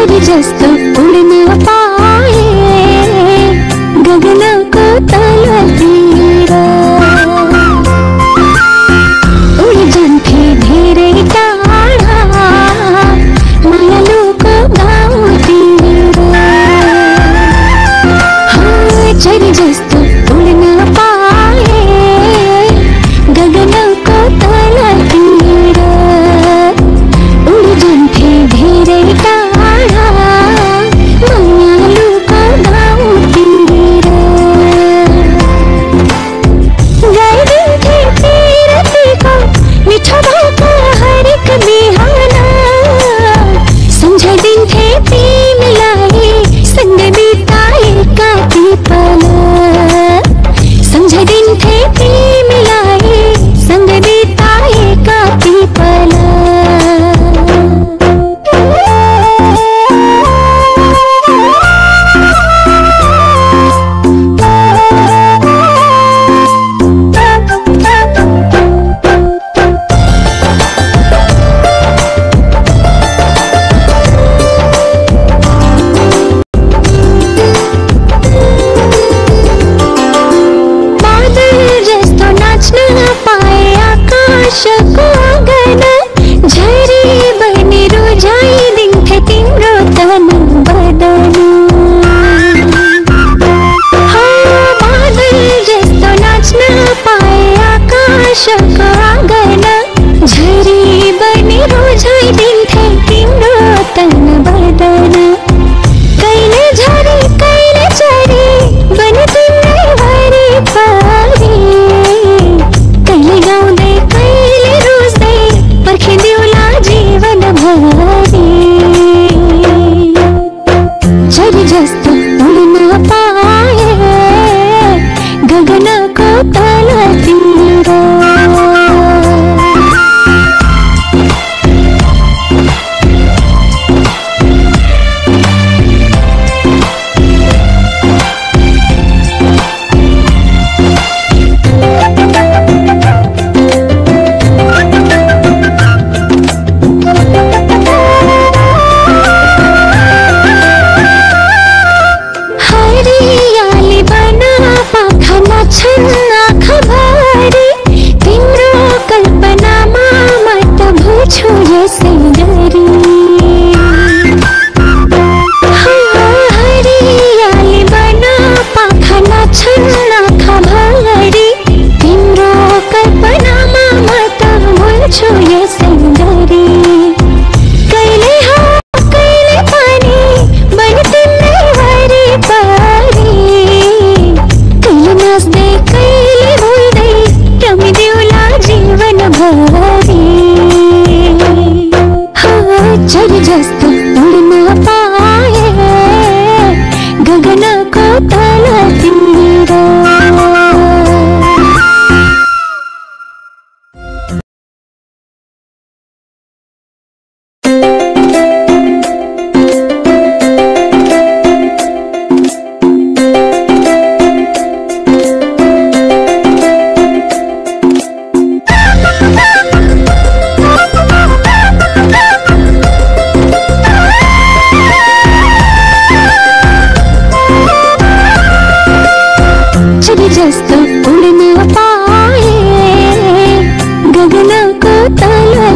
Baby, just धरी बने रोजाई दिन थे तिम्रो तन बदन। कैले झरी, कैले चरी बने तिम्रै भरी पारी। कैले गाउँदै कैले रोज्दै पर्खिदिउला जीवन भरी। झरी जस्तो उड्न पाए गगनको त तो చలి చేస్తూ తుడిమలపా tal.